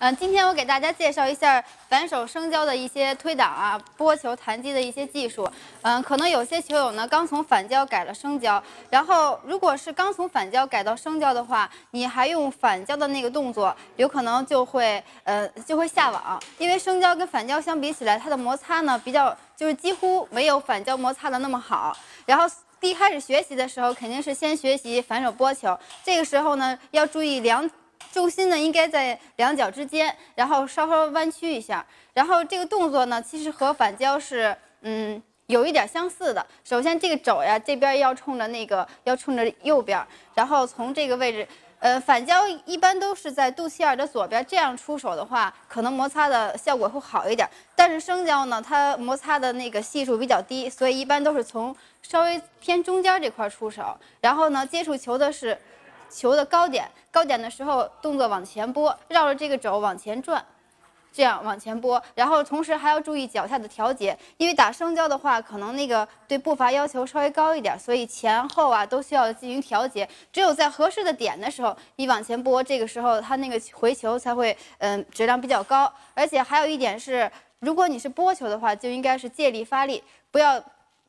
嗯，今天我给大家介绍一下反手生胶的一些推挡啊、拨球、弹击的一些技术。嗯，可能有些球友呢刚从反胶改了生胶，然后如果是刚从反胶改到生胶的话，你还用反胶的那个动作，有可能就会呃就会下网，因为生胶跟反胶相比起来，它的摩擦呢比较就是几乎没有反胶摩擦的那么好。然后第一开始学习的时候，肯定是先学习反手拨球，这个时候呢要注意两。重心呢应该在两脚之间，然后稍稍弯曲一下。然后这个动作呢，其实和反胶是嗯有一点相似的。首先这个肘呀这边要冲着那个要冲着右边，然后从这个位置，呃反胶一般都是在肚脐眼的左边，这样出手的话，可能摩擦的效果会好一点。但是生胶呢，它摩擦的那个系数比较低，所以一般都是从稍微偏中间这块出手。然后呢，接触球的是。球的高点，高点的时候动作往前拨，绕着这个肘往前转，这样往前拨，然后同时还要注意脚下的调节，因为打生胶的话，可能那个对步伐要求稍微高一点，所以前后啊都需要进行调节。只有在合适的点的时候，你往前拨，这个时候它那个回球才会嗯质量比较高。而且还有一点是，如果你是拨球的话，就应该是借力发力，不要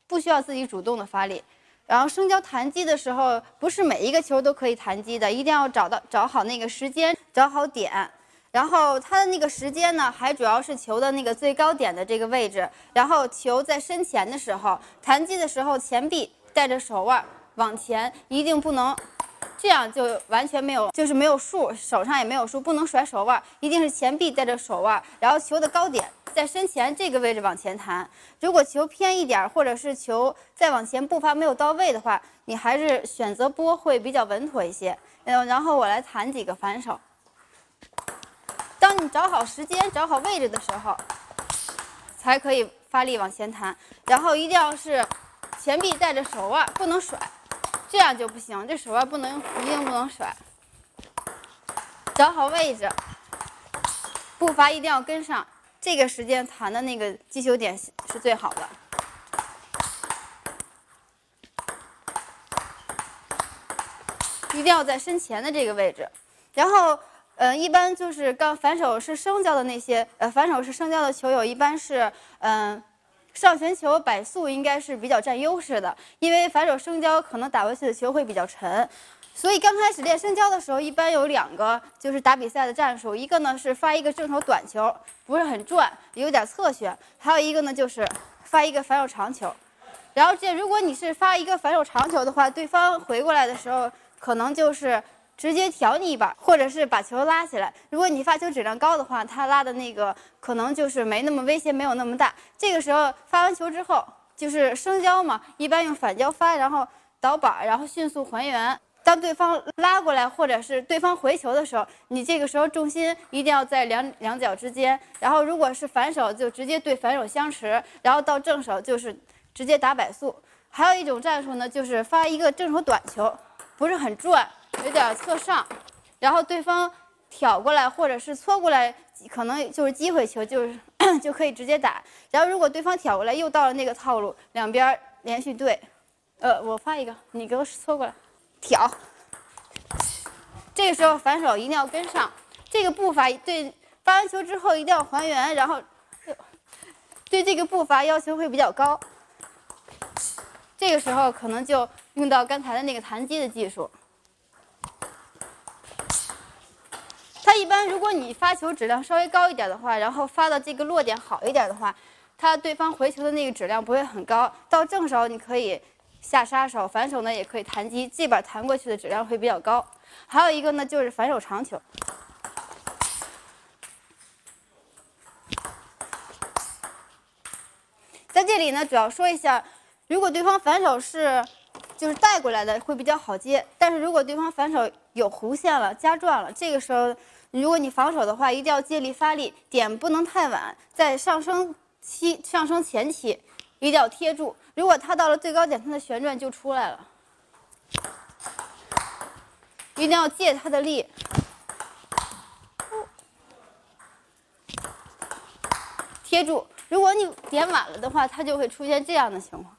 不需要自己主动的发力。然后生胶弹击的时候，不是每一个球都可以弹击的，一定要找到找好那个时间，找好点。然后它的那个时间呢，还主要是球的那个最高点的这个位置。然后球在身前的时候，弹击的时候，前臂带着手腕往前，一定不能这样就完全没有，就是没有数，手上也没有数，不能甩手腕，一定是前臂带着手腕，然后球的高点。在身前这个位置往前弹，如果球偏一点，或者是球再往前步伐没有到位的话，你还是选择拨会比较稳妥一些。嗯，然后我来弹几个反手。当你找好时间、找好位置的时候，才可以发力往前弹。然后一定要是前臂带着手腕，不能甩，这样就不行。这手腕不能，一定不能甩。找好位置，步伐一定要跟上。这个时间弹的那个击球点是最好的，一定要在身前的这个位置。然后，呃，一般就是刚反手是生胶的那些，呃，反手是生胶的球友，一般是，嗯，上旋球摆速应该是比较占优势的，因为反手生胶可能打过去的球会比较沉。所以刚开始练生胶的时候，一般有两个就是打比赛的战术，一个呢是发一个正手短球，不是很转，有点侧旋；还有一个呢就是发一个反手长球。然后这如果你是发一个反手长球的话，对方回过来的时候，可能就是直接挑你一把，或者是把球拉起来。如果你发球质量高的话，他拉的那个可能就是没那么威胁，没有那么大。这个时候发完球之后，就是生胶嘛，一般用反胶发，然后倒板，然后迅速还原。当对方拉过来，或者是对方回球的时候，你这个时候重心一定要在两两脚之间。然后，如果是反手，就直接对反手相持。然后到正手就是直接打摆速。还有一种战术呢，就是发一个正手短球，不是很转，有点侧上。然后对方挑过来或者是搓过来，可能就是机会球，就是 就可以直接打。然后如果对方挑过来，又到了那个套路，两边连续对。呃，我发一个，你给我搓过来。挑，这个时候反手一定要跟上，这个步伐对发完球之后一定要还原，然后对这个步伐要求会比较高。这个时候可能就用到刚才的那个弹击的技术。它一般如果你发球质量稍微高一点的话，然后发的这个落点好一点的话，它对方回球的那个质量不会很高。到正手你可以。下杀手，反手呢也可以弹击，这边弹过去的质量会比较高。还有一个呢就是反手长球，在这里呢主要说一下，如果对方反手是就是带过来的会比较好接，但是如果对方反手有弧线了、加转了，这个时候如果你防守的话，一定要借力发力，点不能太晚，在上升期、上升前期。一定要贴住，如果它到了最高点，它的旋转就出来了。一定要借它的力，贴住。如果你点晚了的话，它就会出现这样的情况。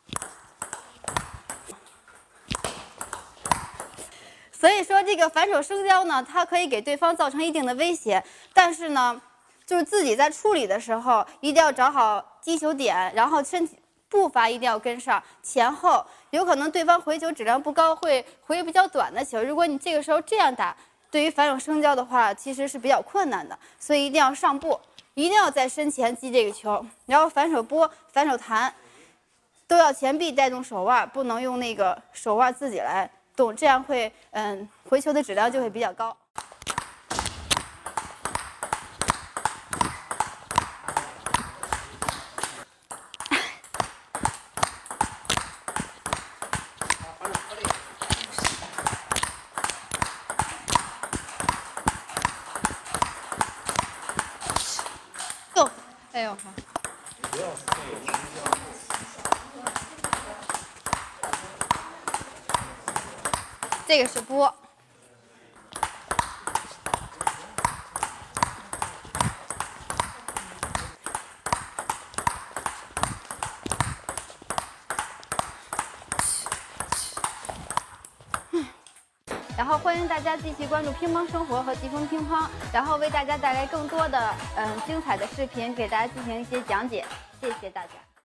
所以说。这个反手生胶呢，它可以给对方造成一定的威胁，但是呢，就是自己在处理的时候一定要找好击球点，然后身体步伐一定要跟上，前后有可能对方回球质量不高，会回比较短的球。如果你这个时候这样打，对于反手生交的话，其实是比较困难的，所以一定要上步，一定要在身前击这个球，然后反手拨、反手弹，都要前臂带动手腕，不能用那个手腕自己来。动，这样会，嗯，回球的质量就会比较高。动，哎呦好。这个是波，然后欢迎大家继续关注乒乓生活和疾风乒乓，然后为大家带来更多的嗯精彩的视频，给大家进行一些讲解。谢谢大家。